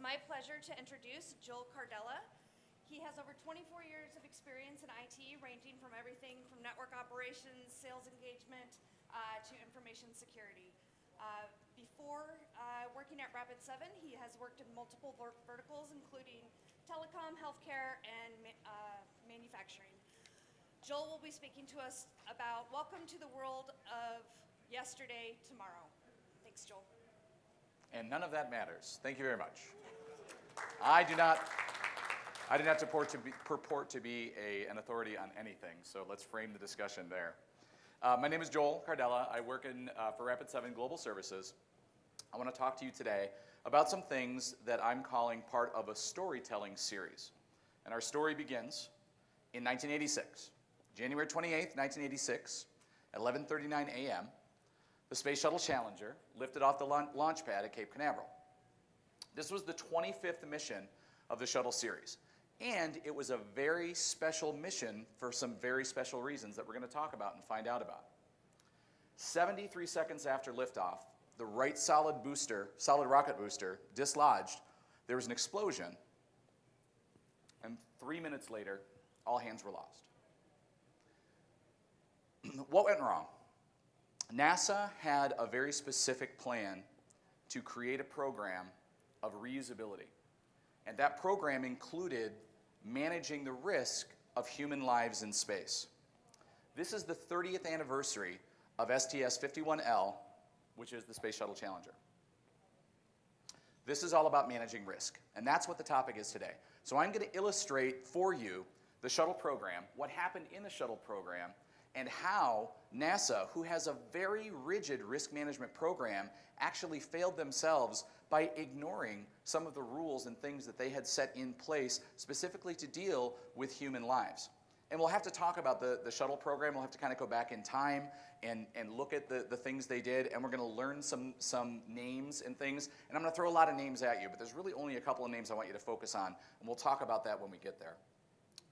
my pleasure to introduce Joel Cardella. He has over 24 years of experience in IT, ranging from everything from network operations, sales engagement, uh, to information security. Uh, before uh, working at Rapid7, he has worked in multiple ver- verticals, including telecom, healthcare, and ma- uh, manufacturing. Joel will be speaking to us about welcome to the world of yesterday, tomorrow. Thanks, Joel. And none of that matters. Thank you very much. I do not, I do not purport to be, purport to be a, an authority on anything, so let's frame the discussion there. Uh, my name is Joel Cardella. I work in, uh, for Rapid7 Global Services. I want to talk to you today about some things that I'm calling part of a storytelling series. And our story begins in 1986, January 28, 1986, at 11:39 a.m. The Space Shuttle Challenger lifted off the launch pad at Cape Canaveral. This was the 25th mission of the shuttle series. And it was a very special mission for some very special reasons that we're going to talk about and find out about. 73 seconds after liftoff, the right solid booster, solid rocket booster, dislodged. There was an explosion. And three minutes later, all hands were lost. what went wrong? NASA had a very specific plan to create a program of reusability. And that program included managing the risk of human lives in space. This is the 30th anniversary of STS-51L, which is the Space Shuttle Challenger. This is all about managing risk, and that's what the topic is today. So I'm going to illustrate for you the shuttle program, what happened in the shuttle program, and how NASA, who has a very rigid risk management program, actually failed themselves by ignoring some of the rules and things that they had set in place specifically to deal with human lives. And we'll have to talk about the, the shuttle program. We'll have to kind of go back in time and, and look at the, the things they did. And we're going to learn some, some names and things. And I'm going to throw a lot of names at you, but there's really only a couple of names I want you to focus on. And we'll talk about that when we get there.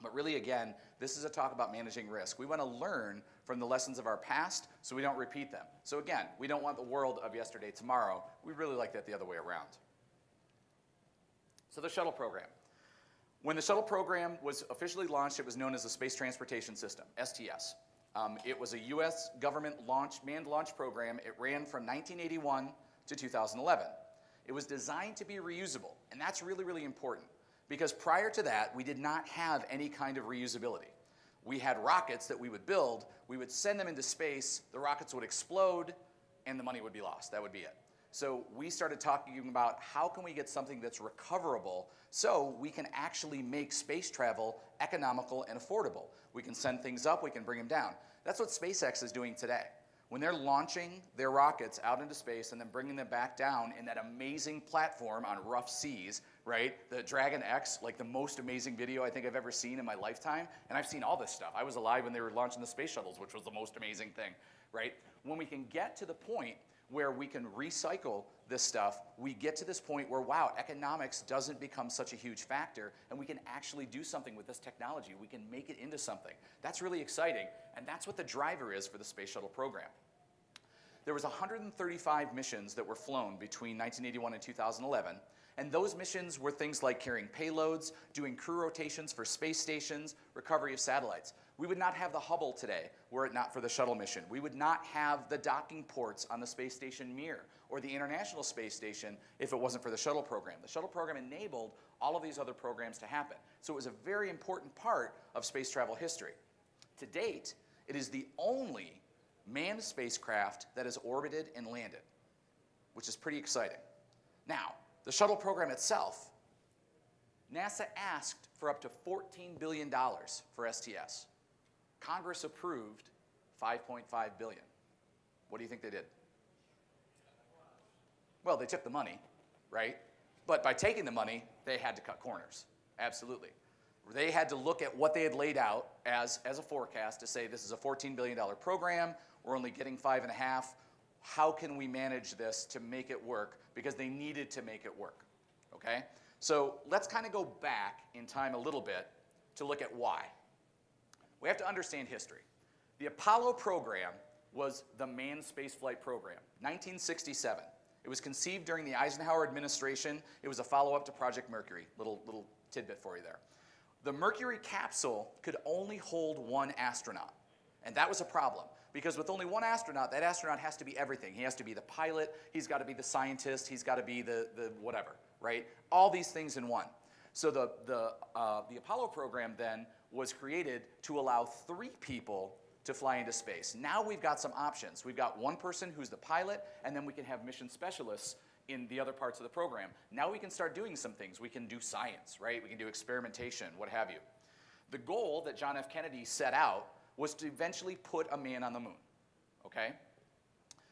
But really, again, this is a talk about managing risk. We want to learn from the lessons of our past so we don't repeat them. So again, we don't want the world of yesterday tomorrow. We really like that the other way around. So the shuttle program. When the shuttle program was officially launched, it was known as the Space Transportation System, STS. Um, it was a U.S. government launch, manned launch program. It ran from 1981 to 2011. It was designed to be reusable, and that's really, really important. Because prior to that, we did not have any kind of reusability. We had rockets that we would build, we would send them into space, the rockets would explode, and the money would be lost. That would be it. So we started talking about how can we get something that's recoverable so we can actually make space travel economical and affordable. We can send things up, we can bring them down. That's what SpaceX is doing today. When they're launching their rockets out into space and then bringing them back down in that amazing platform on rough seas, right? The Dragon X, like the most amazing video I think I've ever seen in my lifetime. And I've seen all this stuff. I was alive when they were launching the space shuttles, which was the most amazing thing, right? When we can get to the point where we can recycle this stuff, we get to this point where, wow, economics doesn't become such a huge factor, and we can actually do something with this technology. We can make it into something. That's really exciting, and that's what the driver is for the Space Shuttle program. There was 135 missions that were flown between 1981 and 2011, and those missions were things like carrying payloads, doing crew rotations for space stations, recovery of satellites. We would not have the Hubble today were it not for the shuttle mission. We would not have the docking ports on the space station Mir or the International Space Station if it wasn't for the shuttle program. The shuttle program enabled all of these other programs to happen. So it was a very important part of space travel history. To date, it is the only manned spacecraft that has orbited and landed, which is pretty exciting. Now, the shuttle program itself, NASA asked for up to $14 billion for STS. Congress approved 5.5 billion. What do you think they did? Well, they took the money, right? But by taking the money, they had to cut corners. Absolutely. They had to look at what they had laid out as, as a forecast to say this is a $14 billion program, we're only getting five and a half. How can we manage this to make it work? Because they needed to make it work. Okay? So let's kind of go back in time a little bit to look at why. We have to understand history. The Apollo program was the manned spaceflight program, 1967. It was conceived during the Eisenhower administration. It was a follow-up to Project Mercury. Little, little tidbit for you there. The Mercury capsule could only hold one astronaut. And that was a problem because with only one astronaut, that astronaut has to be everything. He has to be the pilot, he's got to be the scientist, he's got to be the, the whatever, right? All these things in one. So the, the, uh, the Apollo program then was created to allow three people to fly into space. Now we've got some options. We've got one person who's the pilot, and then we can have mission specialists in the other parts of the program. Now we can start doing some things. We can do science, right? We can do experimentation, what have you. The goal that John F. Kennedy set out was to eventually put a man on the moon, okay?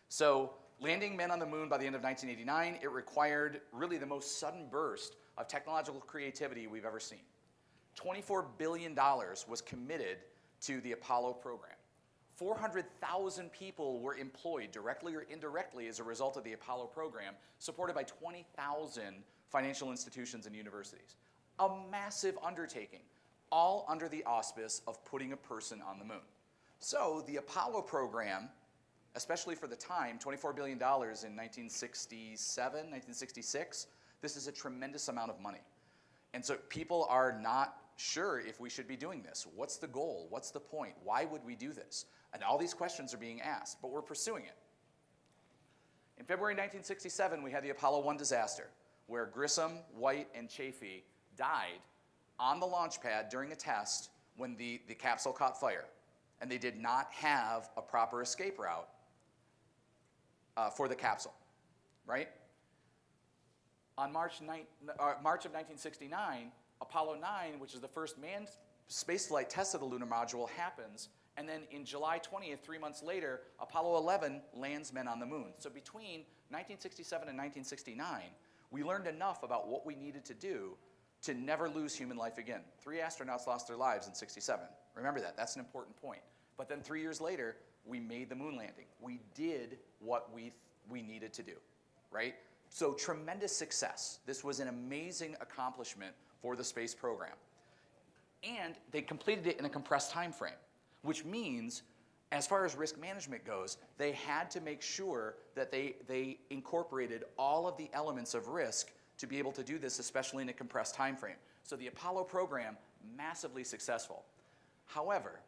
So landing men on the moon by the end of 1989, it required really the most sudden burst of technological creativity we've ever seen. $24 billion was committed to the Apollo program. 400,000 people were employed directly or indirectly as a result of the Apollo program, supported by 20,000 financial institutions and universities. A massive undertaking, all under the auspice of putting a person on the moon. So the Apollo program, especially for the time, $24 billion in 1967, 1966, this is a tremendous amount of money. And so people are not sure if we should be doing this. What's the goal? What's the point? Why would we do this? And all these questions are being asked, but we're pursuing it. In February 1967, we had the Apollo 1 disaster, where Grissom, White, and Chaffee died on the launch pad during a test when the, the capsule caught fire. And they did not have a proper escape route uh, for the capsule, right? On March, 9, uh, March of 1969, Apollo 9, which is the first manned spaceflight test of the lunar module, happens. And then in July 20th, three months later, Apollo 11 lands men on the moon. So between 1967 and 1969, we learned enough about what we needed to do to never lose human life again. Three astronauts lost their lives in 67. Remember that, that's an important point. But then three years later, we made the moon landing. We did what we, we needed to do, right? So tremendous success. This was an amazing accomplishment for the space program. And they completed it in a compressed time frame, which means as far as risk management goes, they had to make sure that they, they incorporated all of the elements of risk to be able to do this, especially in a compressed time frame. So the Apollo program, massively successful. However,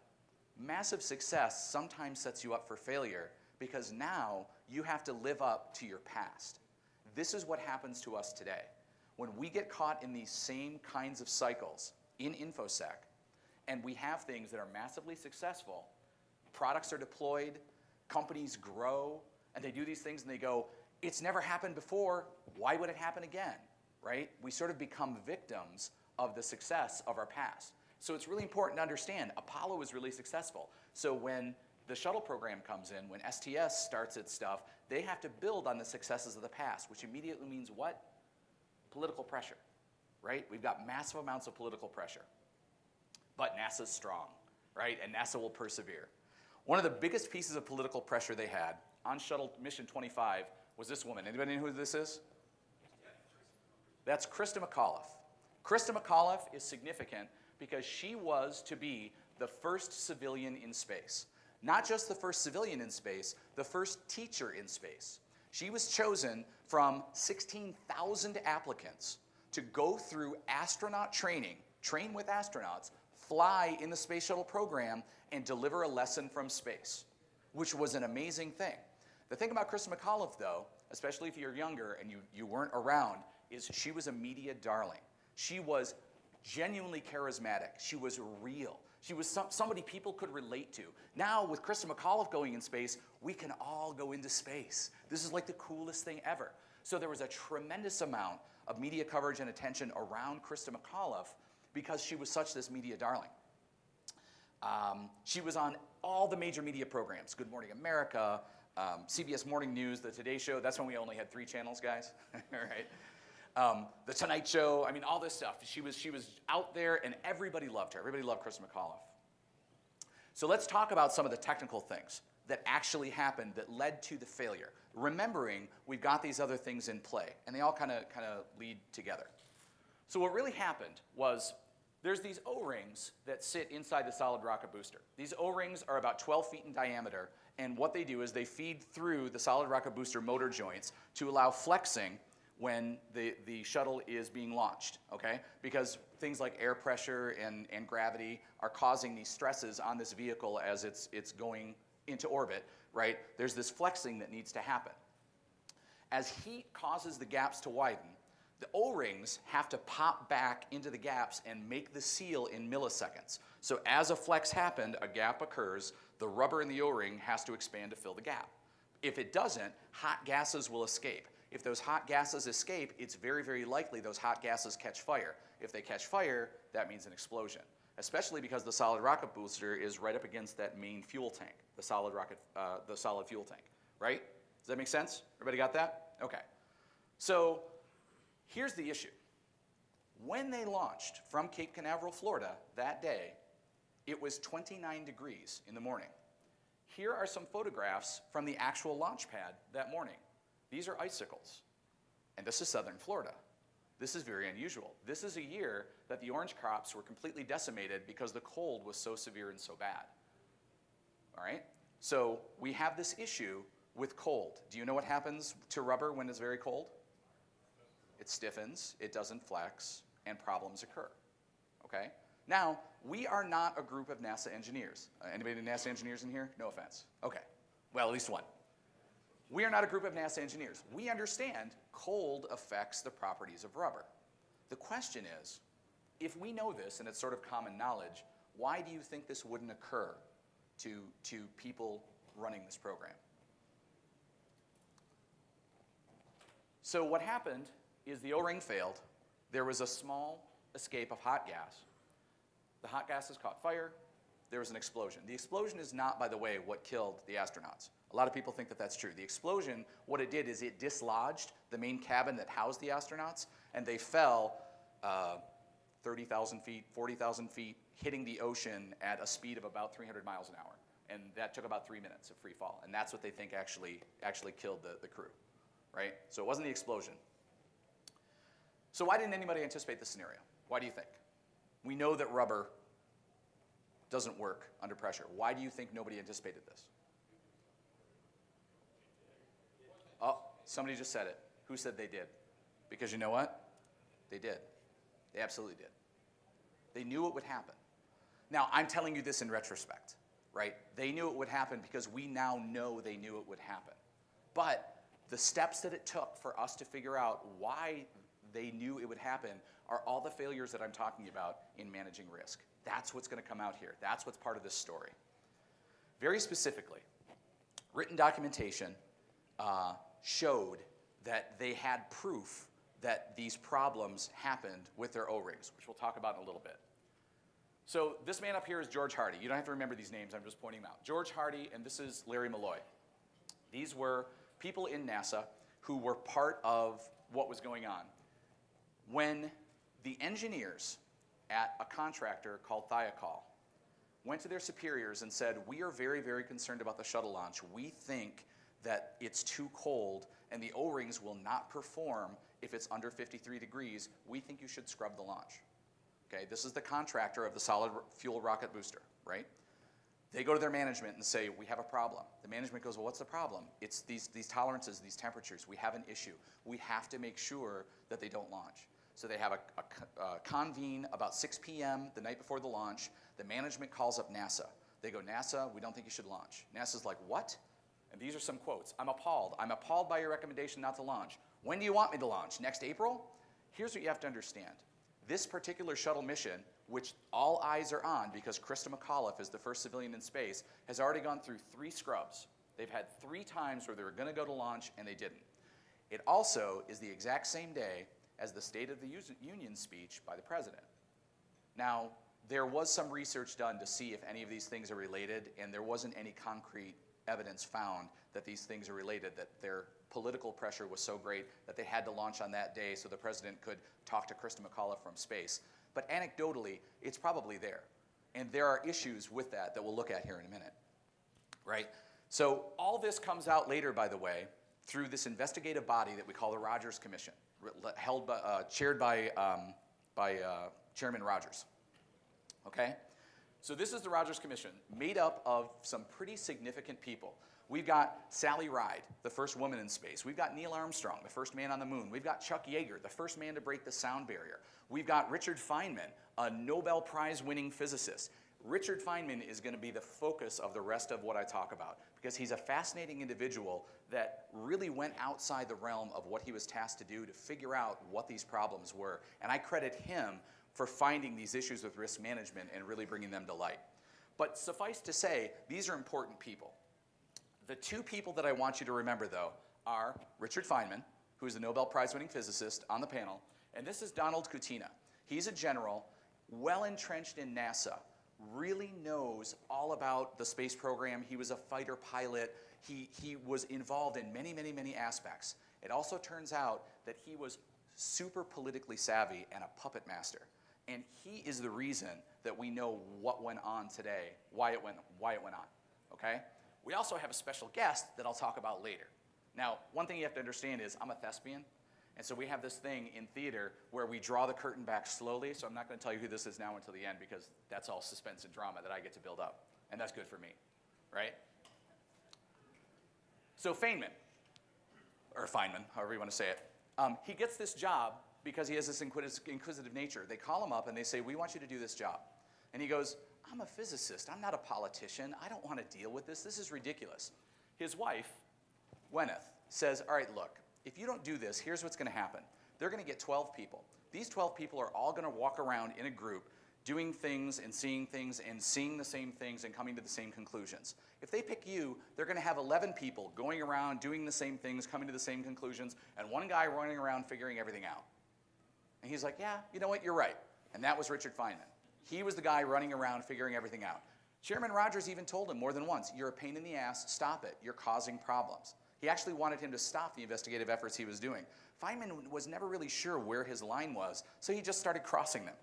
massive success sometimes sets you up for failure because now you have to live up to your past. This is what happens to us today. When we get caught in these same kinds of cycles in InfoSec, and we have things that are massively successful, products are deployed, companies grow, and they do these things and they go, it's never happened before, why would it happen again? Right? We sort of become victims of the success of our past. So it's really important to understand Apollo was really successful. So when the shuttle program comes in, when STS starts its stuff, they have to build on the successes of the past, which immediately means what? Political pressure, right? We've got massive amounts of political pressure. But NASA's strong, right? And NASA will persevere. One of the biggest pieces of political pressure they had on shuttle mission 25 was this woman. Anybody know who this is? That's Christa McAuliffe. Christa McAuliffe is significant because she was to be the first civilian in space. Not just the first civilian in space, the first teacher in space. She was chosen from 16,000 applicants to go through astronaut training, train with astronauts, fly in the space shuttle program, and deliver a lesson from space, which was an amazing thing. The thing about Christa McAuliffe, though, especially if you're younger and you, you weren't around, is she was a media darling. She was genuinely charismatic. She was real. She was some, somebody people could relate to. Now, with Christa McAuliffe going in space, we can all go into space. This is like the coolest thing ever. So there was a tremendous amount of media coverage and attention around Christa McAuliffe because she was such this media darling. Um, she was on all the major media programs, Good Morning America, um, CBS Morning News, The Today Show. That's when we only had three channels, guys. all right. Um, the Tonight Show, I mean, all this stuff. She was, she was out there, and everybody loved her. Everybody loved Chris McAuliffe. So let's talk about some of the technical things that actually happened that led to the failure. Remembering we've got these other things in play, and they all kind of kind of lead together. So what really happened was there's these O-rings that sit inside the solid rocket booster. These O-rings are about 12 feet in diameter, and what they do is they feed through the solid rocket booster motor joints to allow flexing when the, the shuttle is being launched, okay? Because things like air pressure and, and gravity are causing these stresses on this vehicle as it's, it's going into orbit, right? There's this flexing that needs to happen. As heat causes the gaps to widen, the O-rings have to pop back into the gaps and make the seal in milliseconds. So as a flex happened, a gap occurs, the rubber in the O-ring has to expand to fill the gap. If it doesn't, hot gases will escape. If those hot gases escape, it's very, very likely those hot gases catch fire. If they catch fire, that means an explosion, especially because the solid rocket booster is right up against that main fuel tank, the solid rocket, uh, the solid fuel tank, right? Does that make sense? Everybody got that? Okay. So here's the issue. When they launched from Cape Canaveral, Florida that day, it was 29 degrees in the morning. Here are some photographs from the actual launch pad that morning. These are icicles. And this is southern Florida. This is very unusual. This is a year that the orange crops were completely decimated because the cold was so severe and so bad. All right? So we have this issue with cold. Do you know what happens to rubber when it's very cold? It stiffens, it doesn't flex, and problems occur. Okay? Now, we are not a group of NASA engineers. Uh, anybody NASA engineers in here? No offense. Okay. Well, at least one. We are not a group of NASA engineers. We understand cold affects the properties of rubber. The question is, if we know this and it's sort of common knowledge, why do you think this wouldn't occur to, to people running this program? So what happened is the O-ring failed. There was a small escape of hot gas. The hot gases caught fire. There was an explosion. The explosion is not, by the way, what killed the astronauts. A lot of people think that that's true. The explosion, what it did is it dislodged the main cabin that housed the astronauts, and they fell uh, 30,000 feet, 40,000 feet, hitting the ocean at a speed of about 300 miles an hour. And that took about three minutes of free fall. And that's what they think actually, actually killed the, the crew, right? So it wasn't the explosion. So why didn't anybody anticipate this scenario? Why do you think? We know that rubber doesn't work under pressure. Why do you think nobody anticipated this? Oh, somebody just said it. Who said they did? Because you know what? They did. They absolutely did. They knew it would happen. Now, I'm telling you this in retrospect, right? They knew it would happen because we now know they knew it would happen. But the steps that it took for us to figure out why they knew it would happen are all the failures that I'm talking about in managing risk. That's what's going to come out here. That's what's part of this story. Very specifically, written documentation uh, showed that they had proof that these problems happened with their O-rings, which we'll talk about in a little bit. So this man up here is George Hardy. You don't have to remember these names, I'm just pointing them out. George Hardy, and this is Larry Mulloy. These were people in NASA who were part of what was going on. When the engineers at a contractor called Thiokol went to their superiors and said, we are very, very concerned about the shuttle launch. We think that it's too cold and the O-rings will not perform if it's under 53 degrees, we think you should scrub the launch. Okay, this is the contractor of the solid fuel rocket booster, right? They go to their management and say, we have a problem. The management goes, well, what's the problem? It's these, these tolerances, these temperatures. We have an issue. We have to make sure that they don't launch. So they have a, a, a convene about 6 p.m. the night before the launch. The management calls up NASA. They go, NASA, we don't think you should launch. NASA's like, what? And these are some quotes. I'm appalled. I'm appalled by your recommendation not to launch. When do you want me to launch? Next April? Here's what you have to understand. This particular shuttle mission, which all eyes are on because Christa McAuliffe is the first civilian in space, has already gone through three scrubs. They've had three times where they were going to go to launch and they didn't. It also is the exact same day as the State of the Union speech by the president. Now, there was some research done to see if any of these things are related, and there wasn't any concrete evidence found that these things are related, that their political pressure was so great that they had to launch on that day so the president could talk to Christa McAuliffe from space. But anecdotally, it's probably there. And there are issues with that that we'll look at here in a minute, right? So all this comes out later, by the way, through this investigative body that we call the Rogers Commission, held by, uh, chaired by, um, by uh, Chairman Rogers. Okay? So this is the Rogers Commission, made up of some pretty significant people. We've got Sally Ride, the first woman in space. We've got Neil Armstrong, the first man on the moon. We've got Chuck Yeager, the first man to break the sound barrier. We've got Richard Feynman, a Nobel Prize winning physicist. Richard Feynman is going to be the focus of the rest of what I talk about because he's a fascinating individual that really went outside the realm of what he was tasked to do to figure out what these problems were. And I credit him for finding these issues with risk management and really bringing them to light. But suffice to say, these are important people. The two people that I want you to remember, though, are Richard Feynman, who is a Nobel Prize winning physicist on the panel, and this is Donald Kutyna. He's a general, well entrenched in NASA, really knows all about the space program. He was a fighter pilot. He, he was involved in many, many, many aspects. It also turns out that he was super politically savvy and a puppet master. And he is the reason that we know what went on today, why it went, why it went on. Okay? We also have a special guest that I'll talk about later. Now, one thing you have to understand is I'm a thespian, and so we have this thing in theater where we draw the curtain back slowly, so I'm not going to tell you who this is now until the end because that's all suspense and drama that I get to build up, and that's good for me, right? So Feynman, or Feynman, however you want to say it, um, he gets this job because he has this inquisitive nature. They call him up and they say, we want you to do this job. And he goes, I'm a physicist. I'm not a politician. I don't want to deal with this. This is ridiculous. His wife, Gweneth, says, All right, look, if you don't do this, here's what's going to happen. They're going to get 12 people. These 12 people are all going to walk around in a group doing things and seeing things and seeing the same things and coming to the same conclusions. If they pick you, they're going to have 11 people going around doing the same things, coming to the same conclusions, and one guy running around figuring everything out. And he's like, Yeah, you know what? You're right. And that was Richard Feynman. He was the guy running around figuring everything out. Chairman Rogers even told him more than once, You're a pain in the ass, stop it, you're causing problems. He actually wanted him to stop the investigative efforts he was doing. Feynman was never really sure where his line was, so he just started crossing them.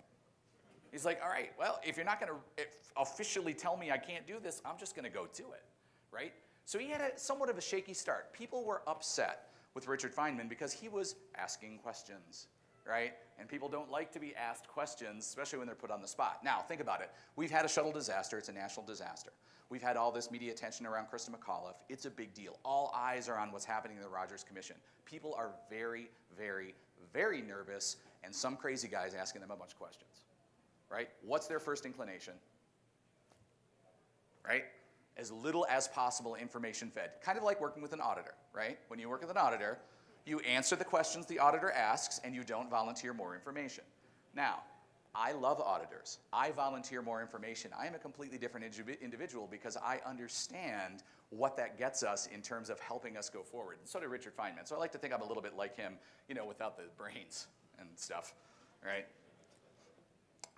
He's like, all right, well, if you're not going to officially tell me I can't do this, I'm just going to go do it, right? So he had a, somewhat of a shaky start. People were upset with Richard Feynman because he was asking questions right? And people don't like to be asked questions, especially when they're put on the spot. Now, think about it. We've had a shuttle disaster, it's a national disaster. We've had all this media attention around Christa McAuliffe. It's a big deal. All eyes are on what's happening in the Rogers Commission. People are very, very, very nervous, and some crazy guys asking them a bunch of questions, right? What's their first inclination? Right? As little as possible information fed. Kind of like working with an auditor, right? When you work with an auditor, you answer the questions the auditor asks, and you don't volunteer more information. Now, I love auditors. I volunteer more information. I am a completely different individual because I understand what that gets us in terms of helping us go forward. And so did Richard Feynman. So I like to think I'm a little bit like him, you know, without the brains and stuff, right?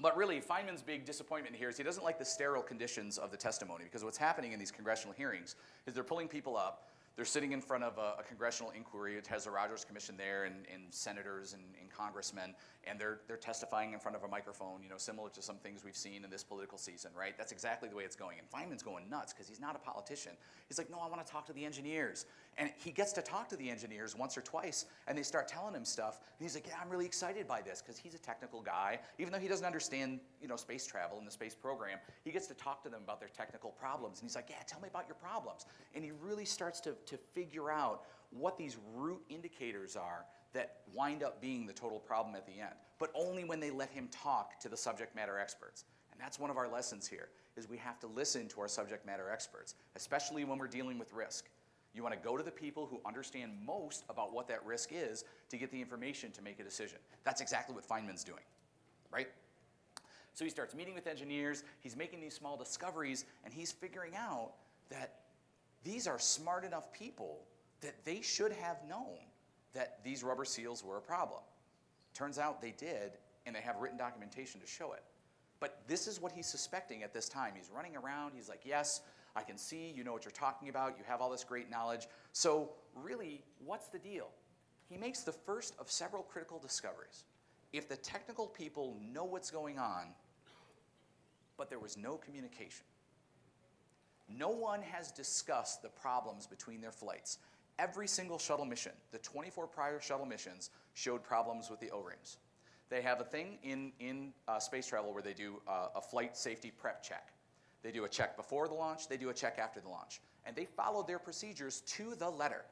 But really, Feynman's big disappointment here is he doesn't like the sterile conditions of the testimony because what's happening in these congressional hearings is they're pulling people up they're sitting in front of a, a, congressional inquiry. It has the Rogers Commission there and, and senators and, and, congressmen, and they're, they're testifying in front of a microphone, you know, similar to some things we've seen in this political season, right? That's exactly the way it's going. And Feynman's going nuts because he's not a politician. He's like, no, I want to talk to the engineers. And he gets to talk to the engineers once or twice, and they start telling him stuff. And he's like, yeah, I'm really excited by this because he's a technical guy. Even though he doesn't understand, you know, space travel and the space program, he gets to talk to them about their technical problems. And he's like, yeah, tell me about your problems. And he really starts to, to figure out what these root indicators are that wind up being the total problem at the end, but only when they let him talk to the subject matter experts. And that's one of our lessons here, is we have to listen to our subject matter experts, especially when we're dealing with risk. You want to go to the people who understand most about what that risk is to get the information to make a decision. That's exactly what Feynman's doing, right? So he starts meeting with engineers, he's making these small discoveries, and he's figuring out that these are smart enough people that they should have known that these rubber seals were a problem. Turns out they did, and they have written documentation to show it. But this is what he's suspecting at this time. He's running around, he's like, Yes, I can see, you know what you're talking about, you have all this great knowledge. So, really, what's the deal? He makes the first of several critical discoveries. If the technical people know what's going on, but there was no communication, no one has discussed the problems between their flights. Every single shuttle mission, the 24 prior shuttle missions, showed problems with the O-rings. They have a thing in, in uh, space travel where they do uh, a flight safety prep check. They do a check before the launch, they do a check after the launch. And they followed their procedures to the letter.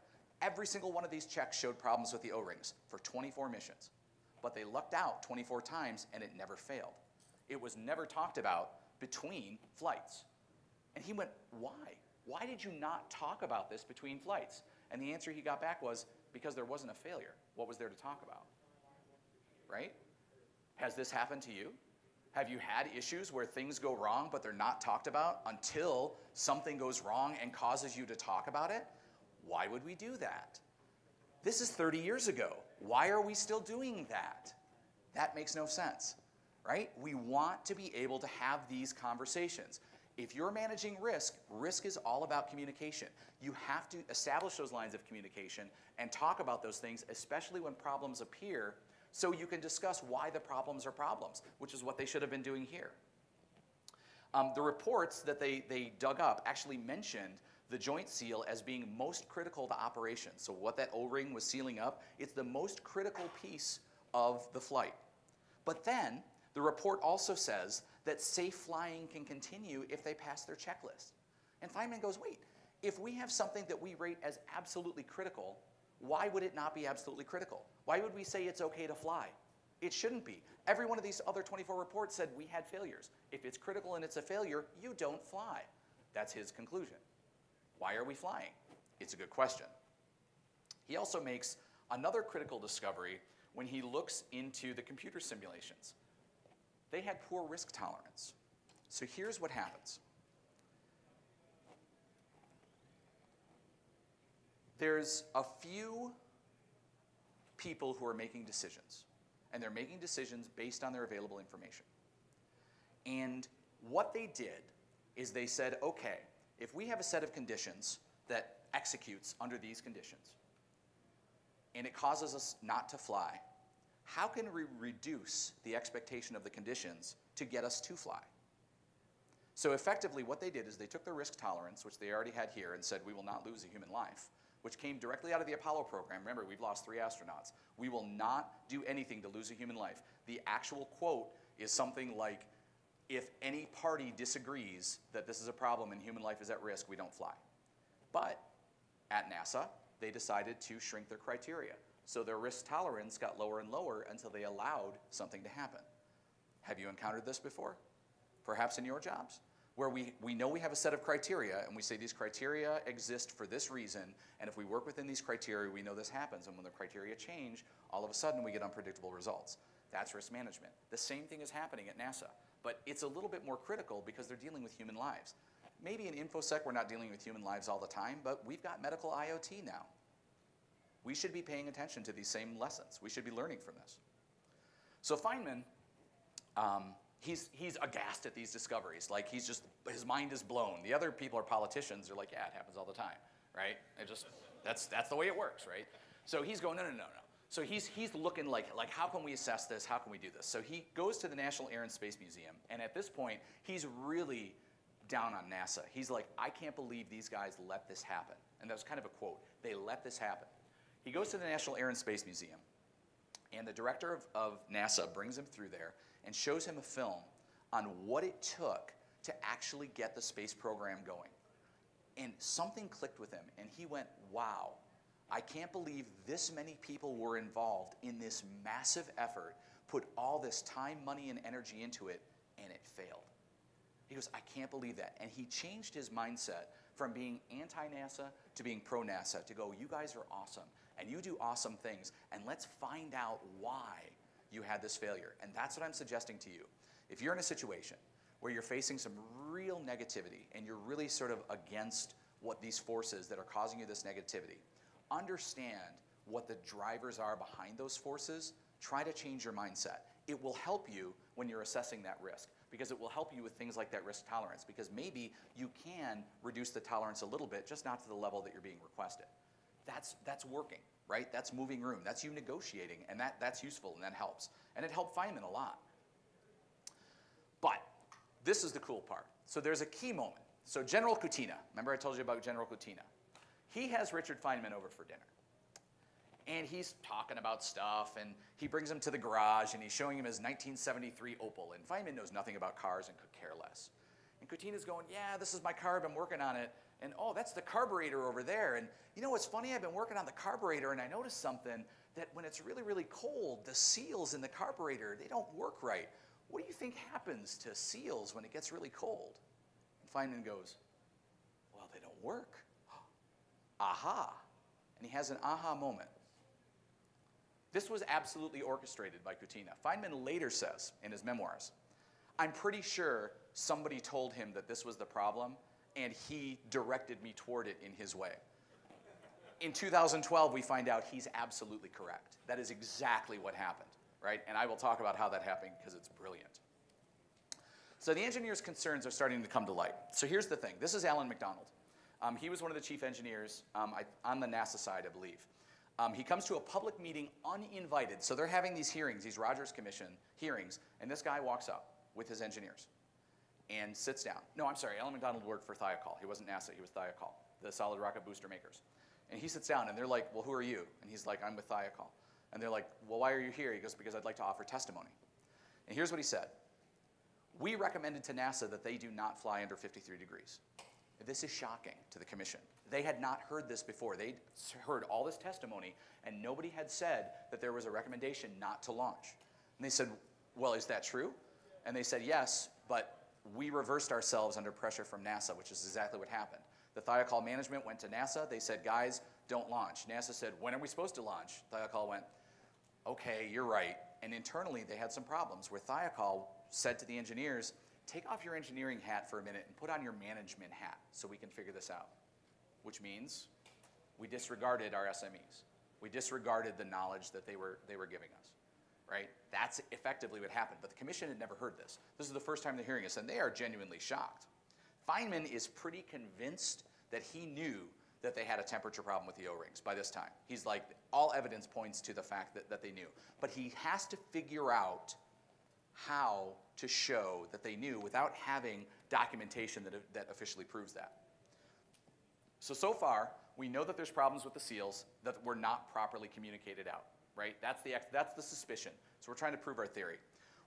Every single one of these checks showed problems with the O-rings for 24 missions. But they lucked out 24 times and it never failed. It was never talked about between flights. And he went, Why? Why did you not talk about this between flights? And the answer he got back was, Because there wasn't a failure. What was there to talk about? Right? Has this happened to you? Have you had issues where things go wrong but they're not talked about until something goes wrong and causes you to talk about it? Why would we do that? This is 30 years ago. Why are we still doing that? That makes no sense, right? We want to be able to have these conversations. If you're managing risk, risk is all about communication. You have to establish those lines of communication and talk about those things, especially when problems appear, so you can discuss why the problems are problems, which is what they should have been doing here. Um, the reports that they, they dug up actually mentioned the joint seal as being most critical to operations. So what that O-ring was sealing up, it's the most critical piece of the flight. But then the report also says that safe flying can continue if they pass their checklist. And Feynman goes, wait, if we have something that we rate as absolutely critical, why would it not be absolutely critical? Why would we say it's okay to fly? It shouldn't be. Every one of these other 24 reports said we had failures. If it's critical and it's a failure, you don't fly. That's his conclusion. Why are we flying? It's a good question. He also makes another critical discovery when he looks into the computer simulations. They had poor risk tolerance. So here's what happens. There's a few people who are making decisions, and they're making decisions based on their available information. And what they did is they said, okay, if we have a set of conditions that executes under these conditions, and it causes us not to fly, how can we reduce the expectation of the conditions to get us to fly? So effectively, what they did is they took their risk tolerance, which they already had here, and said, we will not lose a human life, which came directly out of the Apollo program. Remember, we've lost three astronauts. We will not do anything to lose a human life. The actual quote is something like, if any party disagrees that this is a problem and human life is at risk, we don't fly. But at NASA, they decided to shrink their criteria. So their risk tolerance got lower and lower until they allowed something to happen. Have you encountered this before? Perhaps in your jobs? Where we, we know we have a set of criteria and we say these criteria exist for this reason, and if we work within these criteria, we know this happens. And when the criteria change, all of a sudden we get unpredictable results. That's risk management. The same thing is happening at NASA but it's a little bit more critical because they're dealing with human lives. Maybe in InfoSec we're not dealing with human lives all the time, but we've got medical IoT now. We should be paying attention to these same lessons. We should be learning from this. So Feynman, um, he's, he's aghast at these discoveries. Like he's just, his mind is blown. The other people are politicians. They're like, yeah, it happens all the time, right? It just, that's, that's the way it works, right? So he's going, no, no, no, no. So he's, he's looking like, like, how can we assess this? How can we do this? So he goes to the National Air and Space Museum, and at this point, he's really down on NASA. He's like, I can't believe these guys let this happen. And that was kind of a quote. They let this happen. He goes to the National Air and Space Museum, and the director of, of NASA brings him through there and shows him a film on what it took to actually get the space program going. And something clicked with him, and he went, wow, I can't believe this many people were involved in this massive effort, put all this time, money, and energy into it, and it failed. He goes, I can't believe that. And he changed his mindset from being anti NASA to being pro NASA to go, you guys are awesome and you do awesome things, and let's find out why you had this failure. And that's what I'm suggesting to you. If you're in a situation where you're facing some real negativity and you're really sort of against what these forces that are causing you this negativity, understand what the drivers are behind those forces, try to change your mindset. It will help you when you're assessing that risk because it will help you with things like that risk tolerance because maybe you can reduce the tolerance a little bit, just not to the level that you're being requested. That's, that's working, right? That's moving room. That's you negotiating, and that, that's useful and that helps. And it helped Feynman a lot. But this is the cool part. So there's a key moment. So General Kutyna, remember I told you about General Kutyna? He has Richard Feynman over for dinner. And he's talking about stuff, and he brings him to the garage, and he's showing him his 1973 Opel. And Feynman knows nothing about cars and could care less. And Kutyna's going, Yeah, this is my car, I've been working on it. And oh, that's the carburetor over there. And you know what's funny? I've been working on the carburetor, and I noticed something that when it's really, really cold, the seals in the carburetor, they don't work right. What do you think happens to seals when it gets really cold? And Feynman goes, Well, they don't work. aha. And he has an aha moment. This was absolutely orchestrated by Kutyna. Feynman later says in his memoirs, I'm pretty sure somebody told him that this was the problem, and he directed me toward it in his way. In 2012, we find out he's absolutely correct. That is exactly what happened, right? And I will talk about how that happened because it's brilliant. So the engineer's concerns are starting to come to light. So here's the thing. This is Alan McDonald. Um, he was one of the chief engineers um, I, on the NASA side, I believe. Um, he comes to a public meeting uninvited. So they're having these hearings, these Rogers Commission hearings, and this guy walks up with his engineers and sits down. No, I'm sorry, Alan McDonald worked for Thiokol. He wasn't NASA, he was Thiokol, the solid rocket booster makers. And he sits down and they're like, well, who are you? And he's like, I'm with Thiokol. And they're like, well, why are you here? He goes, because I'd like to offer testimony. And here's what he said. We recommended to NASA that they do not fly under 53 degrees. This is shocking to the commission. They had not heard this before. They'd heard all this testimony, and nobody had said that there was a recommendation not to launch. And they said, Well, is that true? And they said, Yes, but we reversed ourselves under pressure from NASA, which is exactly what happened. The Thiokol management went to NASA. They said, Guys, don't launch. NASA said, When are we supposed to launch? Thiokol went, Okay, you're right. And internally, they had some problems where Thiokol said to the engineers, take off your engineering hat for a minute and put on your management hat so we can figure this out. Which means we disregarded our SMEs. We disregarded the knowledge that they were, they were giving us, right? That's effectively what happened. But the commission had never heard this. This is the first time they're hearing this, and they are genuinely shocked. Feynman is pretty convinced that he knew that they had a temperature problem with the O-rings by this time. He's like, all evidence points to the fact that, that they knew. But he has to figure out how to show that they knew without having documentation that, that officially proves that. So, so far, we know that there's problems with the seals that were not properly communicated out, right? That's the, that's the suspicion. So we're trying to prove our theory.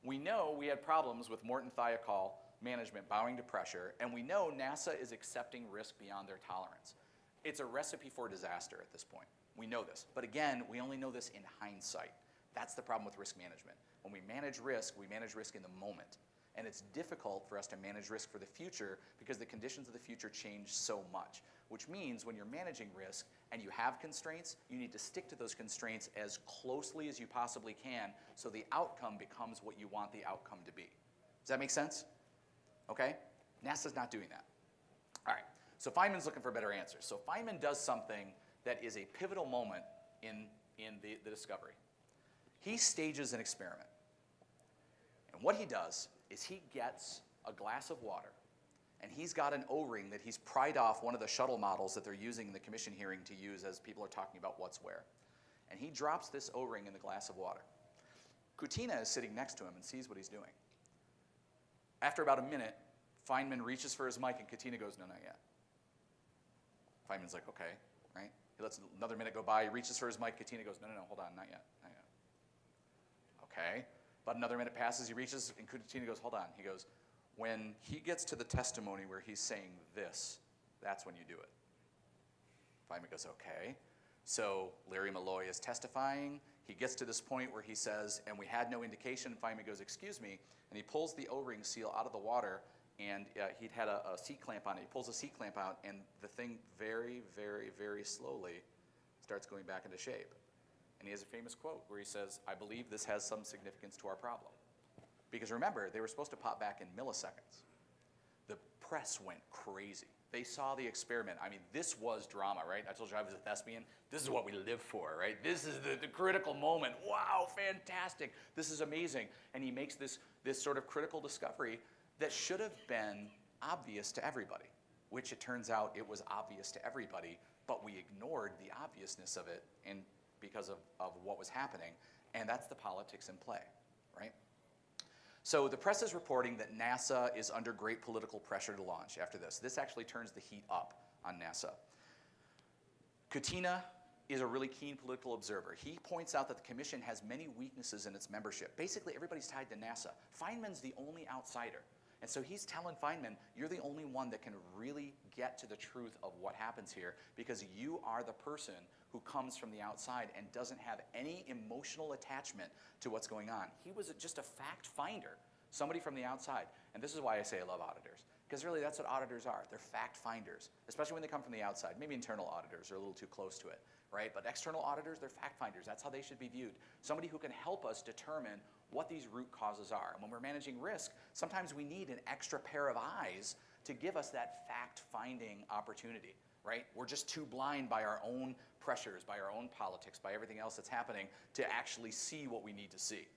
We know we had problems with Morton Thiokol management bowing to pressure, and we know NASA is accepting risk beyond their tolerance. It's a recipe for disaster at this point. We know this. But again, we only know this in hindsight. That's the problem with risk management. When we manage risk, we manage risk in the moment. And it's difficult for us to manage risk for the future because the conditions of the future change so much. Which means when you're managing risk and you have constraints, you need to stick to those constraints as closely as you possibly can so the outcome becomes what you want the outcome to be. Does that make sense? Okay? NASA's not doing that. All right, so Feynman's looking for better answers. So Feynman does something that is a pivotal moment in, in the, the discovery. He stages an experiment. And what he does is he gets a glass of water and he's got an O-ring that he's pried off one of the shuttle models that they're using in the commission hearing to use as people are talking about what's where. And he drops this O-ring in the glass of water. Kutyna is sitting next to him and sees what he's doing. After about a minute, Feynman reaches for his mic and Kutyna goes, no, not yet. Feynman's like, okay, right? He lets another minute go by, he reaches for his mic, Kutyna goes, no, no, no, hold on, not yet, not yet. Okay. About another minute passes, he reaches, and Kutyna goes, hold on. He goes, when he gets to the testimony where he's saying this, that's when you do it. Feynman goes, okay. So Larry Mulloy is testifying. He gets to this point where he says, and we had no indication. Feynman goes, excuse me. And he pulls the O-ring seal out of the water, and uh, he'd had a, a C-clamp on it. He pulls a C-clamp out, and the thing very, very, very slowly starts going back into shape. And he has a famous quote where he says, I believe this has some significance to our problem. Because remember, they were supposed to pop back in milliseconds. The press went crazy. They saw the experiment. I mean, this was drama, right? I told you I was a thespian. This is what we live for, right? This is the, the critical moment. Wow, fantastic. This is amazing. And he makes this, this sort of critical discovery that should have been obvious to everybody, which it turns out it was obvious to everybody, but we ignored the obviousness of it and because of, of what was happening. And that's the politics in play, right? So the press is reporting that NASA is under great political pressure to launch after this. This actually turns the heat up on NASA. Kutyna is a really keen political observer. He points out that the commission has many weaknesses in its membership. Basically, everybody's tied to NASA. Feynman's the only outsider. And so he's telling Feynman, you're the only one that can really get to the truth of what happens here because you are the person who comes from the outside and doesn't have any emotional attachment to what's going on. He was just a fact finder, somebody from the outside. And this is why I say I love auditors. Because really, that's what auditors are. They're fact finders, especially when they come from the outside. Maybe internal auditors are a little too close to it, right? But external auditors, they're fact finders. That's how they should be viewed. Somebody who can help us determine what these root causes are. And when we're managing risk, sometimes we need an extra pair of eyes to give us that fact finding opportunity, right? We're just too blind by our own pressures, by our own politics, by everything else that's happening to actually see what we need to see.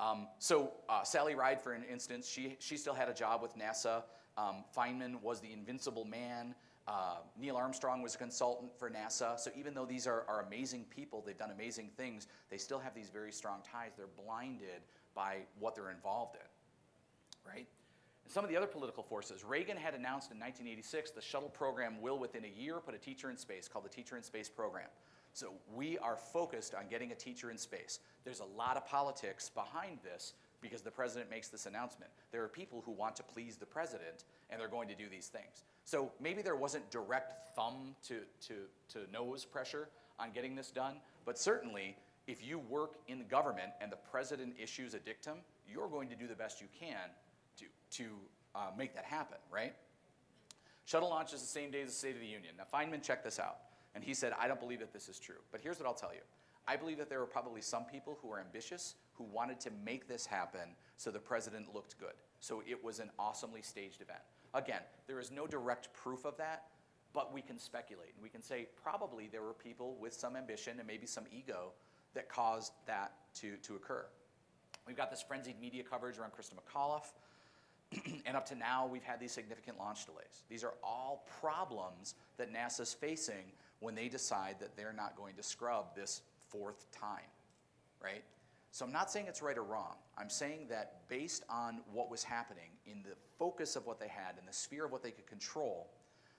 Um, so uh, Sally Ride, for an instance, she, she still had a job with NASA. Um, Feynman was the invincible man. Uh, Neil Armstrong was a consultant for NASA. So even though these are, are amazing people, they've done amazing things, they still have these very strong ties. They're blinded by what they're involved in, right? And some of the other political forces, Reagan had announced in 1986 the shuttle program will within a year put a teacher in space called the Teacher in Space Program. So we are focused on getting a teacher in space. There's a lot of politics behind this because the president makes this announcement. There are people who want to please the president and they're going to do these things. So maybe there wasn't direct thumb to, to, to nose pressure on getting this done, but certainly if you work in the government and the president issues a dictum, you're going to do the best you can to, to uh, make that happen, right? Shuttle launch is the same day as the State of the Union. Now, Feynman checked this out, and he said, I don't believe that this is true. But here's what I'll tell you. I believe that there were probably some people who were ambitious who wanted to make this happen so the president looked good. So it was an awesomely staged event. Again, there is no direct proof of that, but we can speculate. And we can say probably there were people with some ambition and maybe some ego that caused that to, to occur. We've got this frenzied media coverage around Christa McAuliffe. and up to now, we've had these significant launch delays. These are all problems that NASA's facing when they decide that they're not going to scrub this fourth time, right? So I'm not saying it's right or wrong. I'm saying that based on what was happening in the focus of what they had, in the sphere of what they could control,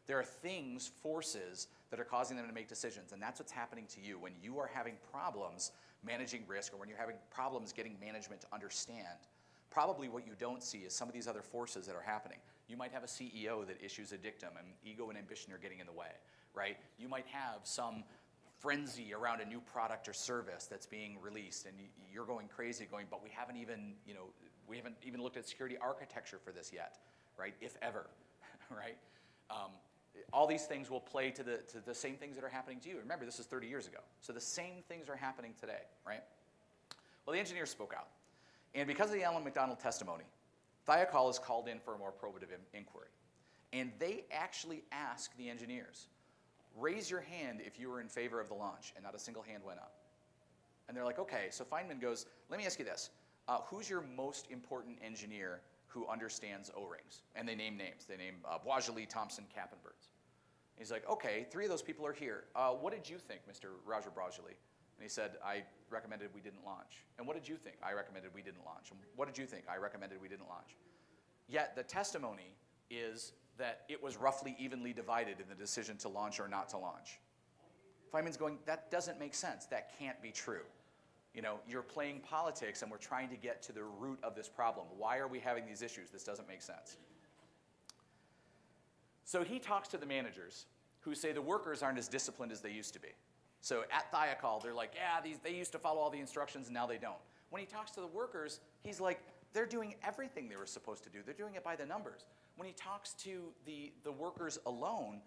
there are things, forces, that are causing them to make decisions. And that's what's happening to you when you are having problems managing risk or when you're having problems getting management to understand. Probably what you don't see is some of these other forces that are happening. You might have a CEO that issues a dictum and ego and ambition are getting in the way, right? You might have some frenzy around a new product or service that's being released and you're going crazy going, but we haven't even, you know, we haven't even looked at security architecture for this yet, right? If ever, right? Um, all these things will play to the, to the same things that are happening to you. Remember, this is 30 years ago. So the same things are happening today, right? Well, the engineers spoke out. And because of the Allan McDonald testimony, Thiokol is called in for a more probative inquiry. And they actually ask the engineers, raise your hand if you were in favor of the launch, and not a single hand went up. And they're like, okay, so Feynman goes, let me ask you this. Uh, who's your most important engineer who understands O-rings? And they name names. They name uh, Boisjoly, Thompson, Kappenbergs. He's like, okay, three of those people are here. Uh, what did you think, Mr. Roger Boisjoly? And he said, I recommended we didn't launch. And what did you think? I recommended we didn't launch. And what did you think? I recommended we didn't launch. Yet the testimony is that it was roughly evenly divided in the decision to launch or not to launch. Feynman's going, that doesn't make sense. That can't be true. You know, you're playing politics and we're trying to get to the root of this problem. Why are we having these issues? This doesn't make sense. So he talks to the managers who say the workers aren't as disciplined as they used to be. So at Thiokol, they're like, yeah, these, they used to follow all the instructions and now they don't. When he talks to the workers, he's like, they're doing everything they were supposed to do. They're doing it by the numbers. When he talks to the, the workers alone,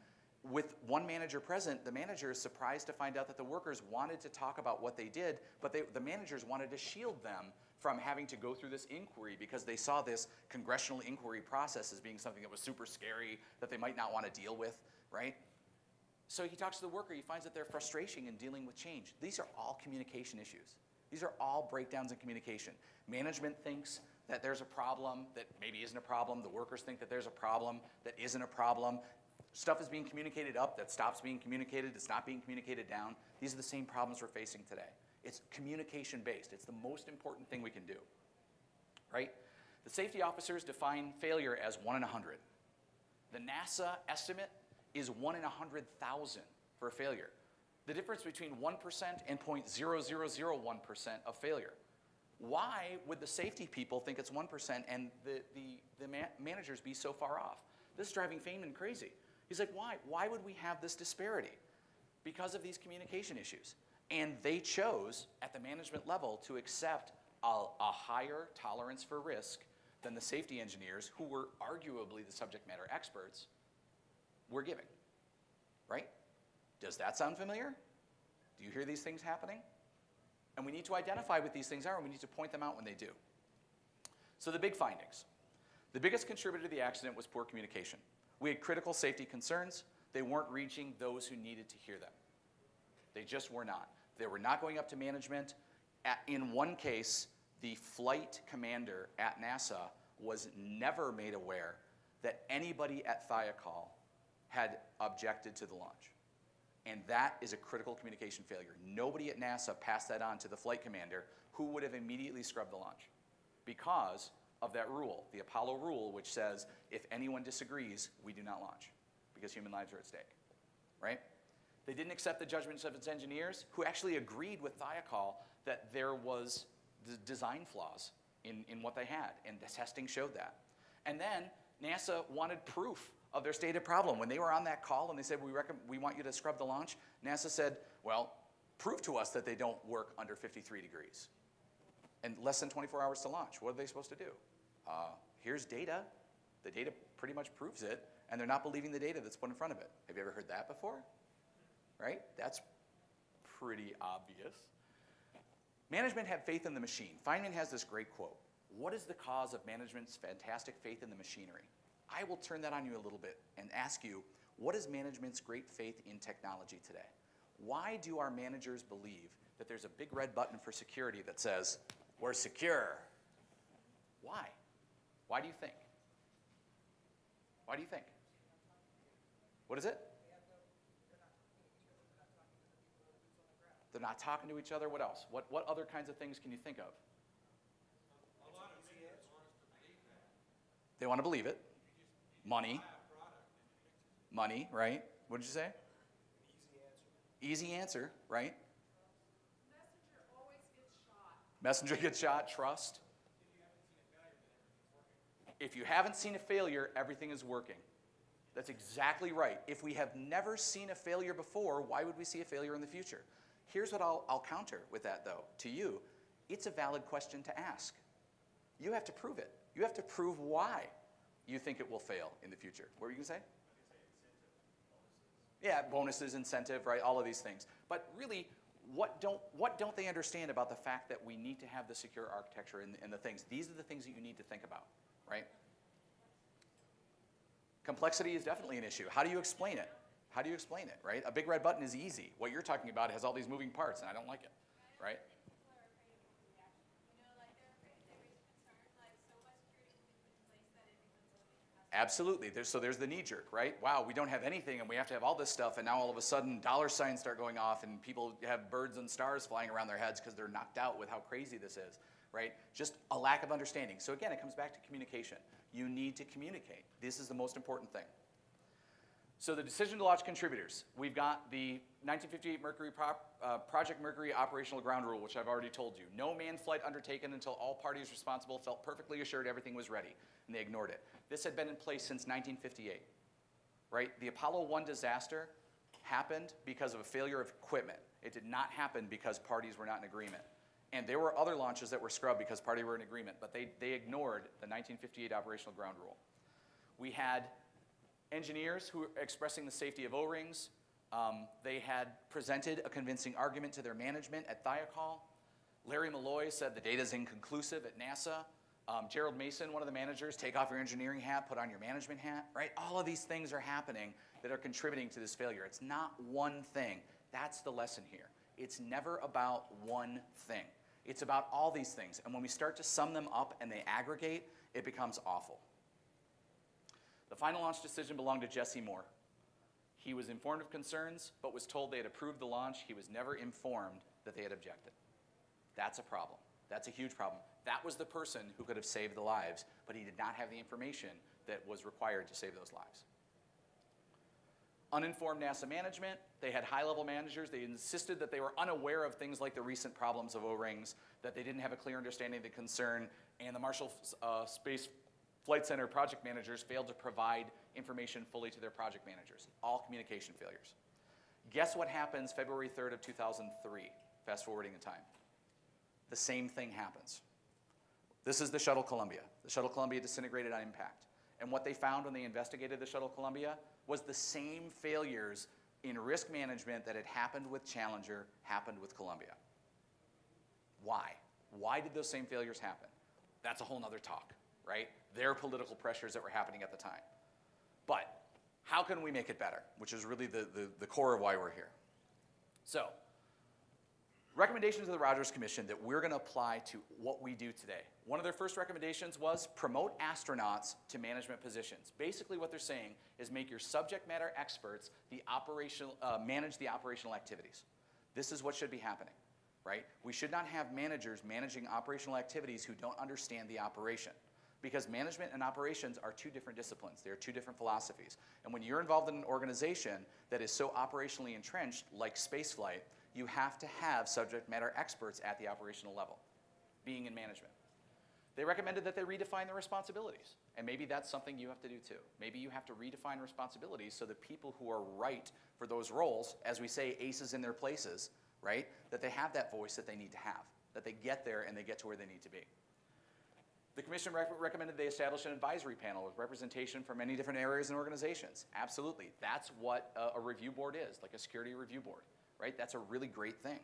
with one manager present, the manager is surprised to find out that the workers wanted to talk about what they did, but they, the managers wanted to shield them from having to go through this inquiry because they saw this congressional inquiry process as being something that was super scary that they might not want to deal with, right? So he talks to the worker, he finds that they're frustration in dealing with change. These are all communication issues. These are all breakdowns in communication. Management thinks that there's a problem that maybe isn't a problem. The workers think that there's a problem that isn't a problem. Stuff is being communicated up that stops being communicated, it's not being communicated down. These are the same problems we're facing today. It's communication based. It's the most important thing we can do. Right? The safety officers define failure as 1 in a 100. The NASA estimate is 1 in a 100,000 for a failure. The difference between 1% and 0.0001% of failure. Why would the safety people think it's 1% and the, the, the ma- managers be so far off? This is driving Feynman crazy. He's like, why? Why would we have this disparity? Because of these communication issues. And they chose at the management level to accept a, a higher tolerance for risk than the safety engineers, who were arguably the subject matter experts, were giving. Right? Does that sound familiar? Do you hear these things happening? And we need to identify what these things are and we need to point them out when they do. So, the big findings. The biggest contributor to the accident was poor communication. We had critical safety concerns. They weren't reaching those who needed to hear them. They just were not. They were not going up to management. In one case, the flight commander at NASA was never made aware that anybody at Thiokol had objected to the launch. And that is a critical communication failure. Nobody at NASA passed that on to the flight commander who would have immediately scrubbed the launch because of that rule, the Apollo rule, which says if anyone disagrees, we do not launch because human lives are at stake, right? They didn't accept the judgments of its engineers who actually agreed with Thiokol that there was design flaws in, in what they had, and the testing showed that. And then NASA wanted proof of their stated problem. When they were on that call and they said, we, we want you to scrub the launch, NASA said, well, prove to us that they don't work under 53 degrees. And less than 24 hours to launch. What are they supposed to do? Uh, here's data. The data pretty much proves it, and they're not believing the data that's put in front of it. Have you ever heard that before? Right? That's pretty obvious. Management had faith in the machine. Feynman has this great quote What is the cause of management's fantastic faith in the machinery? I will turn that on you a little bit and ask you what is management's great faith in technology today? Why do our managers believe that there's a big red button for security that says, we're secure? Why? Why do you think? Why do you think? What is it? They're not talking to each other. What else? What, what other kinds of things can you think of? They want to believe it. Money. Money, right? What did you say? Easy answer. Right? Messenger always gets shot. Messenger gets shot, trust. If you haven't seen a failure, everything is working. That's exactly right. If we have never seen a failure before, why would we see a failure in the future? Here's what I'll, I'll counter with that, though, to you. It's a valid question to ask. You have to prove it. You have to prove why you think it will fail in the future. What were you going to say? Yeah, bonuses, incentive, right? All of these things. But really, what don't, what don't they understand about the fact that we need to have the secure architecture and, and the things? These are the things that you need to think about, right? Complexity is definitely an issue. How do you explain it? How do you explain it, right? A big red button is easy. What you're talking about has all these moving parts, and I don't like it, right? Absolutely. There's, so there's the knee jerk, right? Wow, we don't have anything and we have to have all this stuff, and now all of a sudden dollar signs start going off and people have birds and stars flying around their heads because they're knocked out with how crazy this is, right? Just a lack of understanding. So again, it comes back to communication. You need to communicate. This is the most important thing. So the decision to launch contributors. We've got the 1958 Mercury Prop, uh, Project Mercury operational ground rule, which I've already told you. No manned flight undertaken until all parties responsible felt perfectly assured everything was ready, and they ignored it. This had been in place since 1958, right? The Apollo 1 disaster happened because of a failure of equipment. It did not happen because parties were not in agreement. And there were other launches that were scrubbed because parties were in agreement, but they, they ignored the 1958 operational ground rule. We had engineers who were expressing the safety of O-rings. Um, they had presented a convincing argument to their management at Thiokol. Larry Mulloy said the data is inconclusive at NASA. Um, Gerald Mason, one of the managers, take off your engineering hat, put on your management hat, right? All of these things are happening that are contributing to this failure. It's not one thing. That's the lesson here. It's never about one thing. It's about all these things. And when we start to sum them up and they aggregate, it becomes awful. The final launch decision belonged to Jesse Moore. He was informed of concerns, but was told they had approved the launch. He was never informed that they had objected. That's a problem. That's a huge problem. That was the person who could have saved the lives, but he did not have the information that was required to save those lives. uninformed NASA management. They had high-level managers. They insisted that they were unaware of things like the recent problems of O-rings, that they didn't have a clear understanding of the concern, and the Marshall uh, Space Flight Center project managers failed to provide information fully to their project managers. All communication failures. Guess what happens February 3rd of 2003, fast forwarding in time? The same thing happens. This is the Shuttle Columbia. The Shuttle Columbia disintegrated on impact. And what they found when they investigated the Shuttle Columbia was the same failures in risk management that had happened with Challenger happened with Columbia. Why? Why did those same failures happen? That's a whole nother talk, right? Their political pressures that were happening at the time. But how can we make it better? Which is really the, the, the core of why we're here. So, recommendations of the Rogers Commission that we're going to apply to what we do today. One of their first recommendations was promote astronauts to management positions. Basically, what they're saying is make your subject matter experts the operational, uh, manage the operational activities. This is what should be happening, right? We should not have managers managing operational activities who don't understand the operation. Because management and operations are two different disciplines. They are two different philosophies. And when you're involved in an organization that is so operationally entrenched, like spaceflight, you have to have subject matter experts at the operational level, being in management. They recommended that they redefine their responsibilities. And maybe that's something you have to do too. Maybe you have to redefine responsibilities so that people who are right for those roles, as we say, aces in their places, right, that they have that voice that they need to have, that they get there and they get to where they need to be. The commission rec recommended they establish an advisory panel with representation from many different areas and organizations. Absolutely. That's what a, a review board is, like a security review board right? That's a really great thing.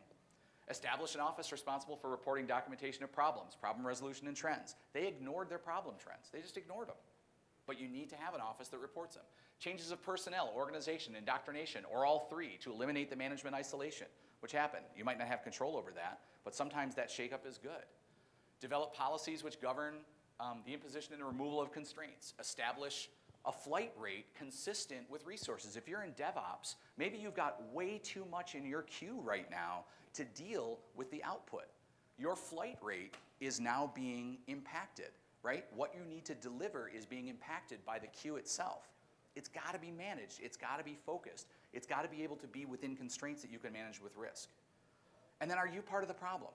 Establish an office responsible for reporting documentation of problems, problem resolution, and trends. They ignored their problem trends. They just ignored them. But you need to have an office that reports them. Changes of personnel, organization, indoctrination, or all three to eliminate the management isolation, which happened. You might not have control over that, but sometimes that shakeup is good. Develop policies which govern um, the imposition and removal of constraints. Establish a flight rate consistent with resources. If you're in DevOps, maybe you've got way too much in your queue right now to deal with the output. Your flight rate is now being impacted, right? What you need to deliver is being impacted by the queue itself. It's got to be managed. It's got to be focused. It's got to be able to be within constraints that you can manage with risk. And then are you part of the problem?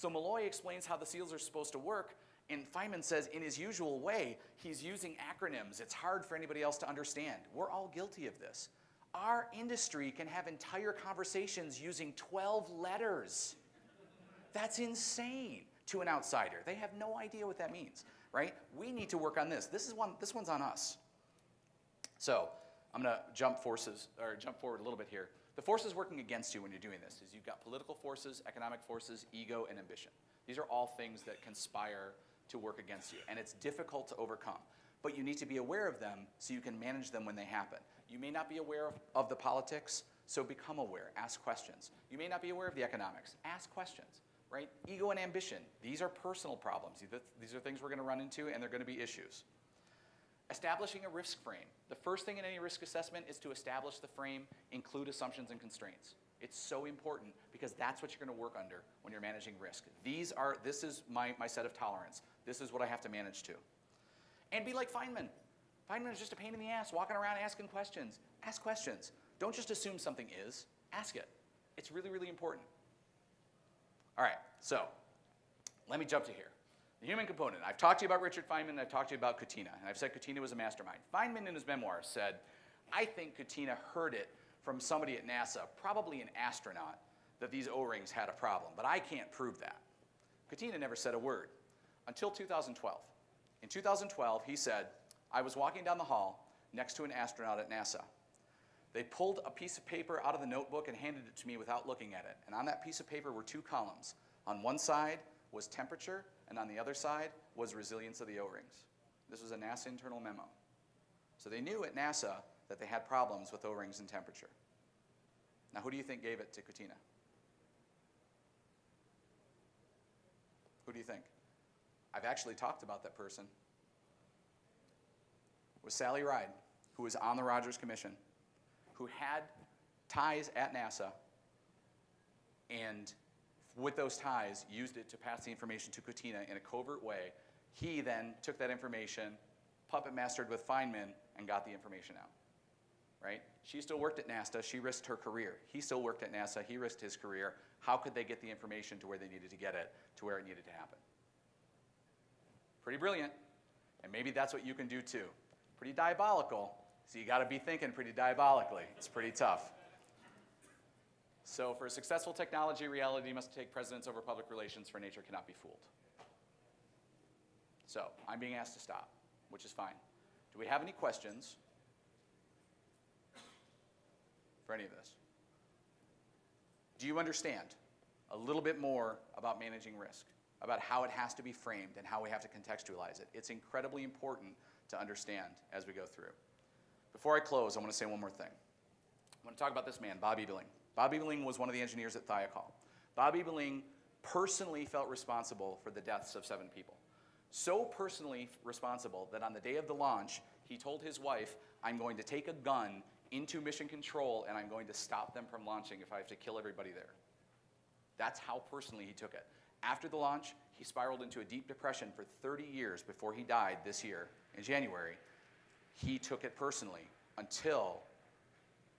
So Mulloy explains how the SEALs are supposed to work, and Feynman says, in his usual way, he's using acronyms. It's hard for anybody else to understand. We're all guilty of this. Our industry can have entire conversations using 12 letters. That's insane to an outsider. They have no idea what that means, right? We need to work on this. This is one. This one's on us. So I'm going to jump forces or jump forward a little bit here. The forces working against you when you're doing this is you've got political forces, economic forces, ego, and ambition. These are all things that conspire to work against you, and it's difficult to overcome. But you need to be aware of them so you can manage them when they happen. You may not be aware of, of the politics, so become aware, ask questions. You may not be aware of the economics, ask questions, right? Ego and ambition, these are personal problems. These are things we're gonna run into and they're gonna be issues. Establishing a risk frame. The first thing in any risk assessment is to establish the frame, include assumptions and constraints. It's so important because that's what you're going to work under when you're managing risk. These are, this is my, my set of tolerance. This is what I have to manage to. And be like Feynman. Feynman is just a pain in the ass, walking around asking questions. Ask questions. Don't just assume something is, ask it. It's really, really important. All right, so let me jump to here. The human component. I've talked to you about Richard Feynman, I've talked to you about Kutyna, and I've said Kutyna was a mastermind. Feynman in his memoirs said, I think Kutyna heard it from somebody at NASA, probably an astronaut, that these O-rings had a problem, but I can't prove that. Kutyna never said a word until 2012. In 2012, he said, I was walking down the hall next to an astronaut at NASA. They pulled a piece of paper out of the notebook and handed it to me without looking at it. And on that piece of paper were two columns. On one side was temperature, and on the other side was resilience of the O-rings. This was a NASA internal memo. So they knew at NASA that they had problems with O-rings and temperature. Now, who do you think gave it to Kutyna? Who do you think? I've actually talked about that person. It was Sally Ride, who was on the Rogers Commission, who had ties at NASA, and with those ties, used it to pass the information to Kutyna in a covert way. He then took that information, puppet mastered with Feynman, and got the information out. right? She still worked at NASA. She risked her career. He still worked at NASA. He risked his career. How could they get the information to where they needed to get it, to where it needed to happen? Pretty brilliant. And maybe that's what you can do too. Pretty diabolical. So you got to be thinking pretty diabolically. It's pretty tough. So for a successful technology, reality must take precedence over public relations, for nature cannot be fooled. So I'm being asked to stop, which is fine. Do we have any questions for any of this? Do you understand a little bit more about managing risk, about how it has to be framed and how we have to contextualize it? It's incredibly important to understand as we go through. Before I close, I want to say one more thing. I want to talk about this man, Bob Ebeling. Bob Ebeling was one of the engineers at Thiokol. Bob Ebeling personally felt responsible for the deaths of seven people. So personally responsible that on the day of the launch, he told his wife, I'm going to take a gun into mission control and I'm going to stop them from launching if I have to kill everybody there. That's how personally he took it. After the launch, he spiraled into a deep depression for 30 years before he died this year in January. He took it personally until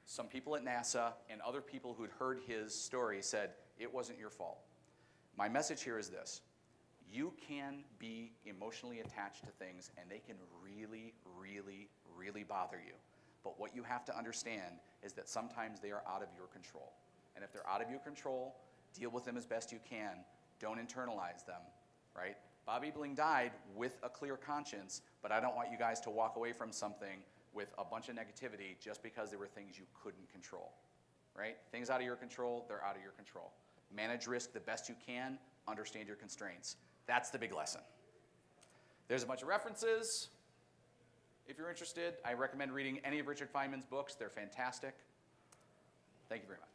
some people at NASA and other people who'd heard his story said, it wasn't your fault. My message here is this. You can be emotionally attached to things and they can really, really, really bother you. But what you have to understand is that sometimes they are out of your control. And if they're out of your control, deal with them as best you can. Don't internalize them, right? Bob Ebeling died with a clear conscience, but I don't want you guys to walk away from something with a bunch of negativity just because there were things you couldn't control, right? Things out of your control, they're out of your control. Manage risk the best you can, understand your constraints. That's the big lesson. There's a bunch of references. If you're interested, I recommend reading any of Richard Feynman's books. They're fantastic. Thank you very much.